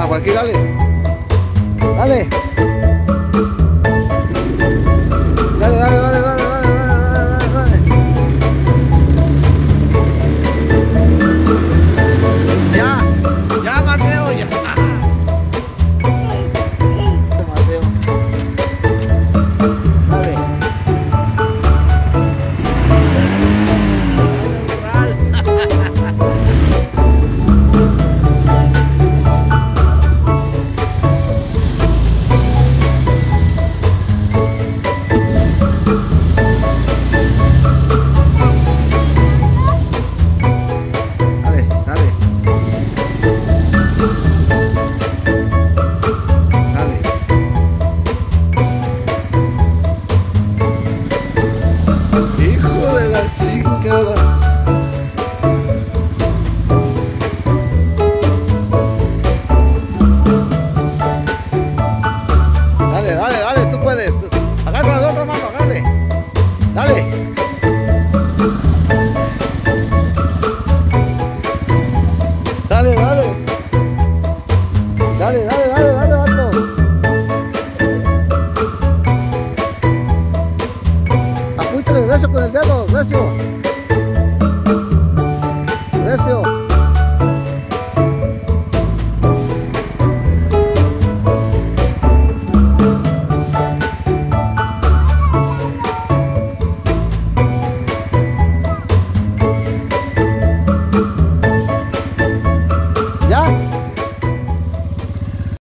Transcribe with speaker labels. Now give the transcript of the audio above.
Speaker 1: Abajo, aquí, dale. Dale. Dale, dale, dale, dale, vato. Apúchale, gracias con el dedo, gracias.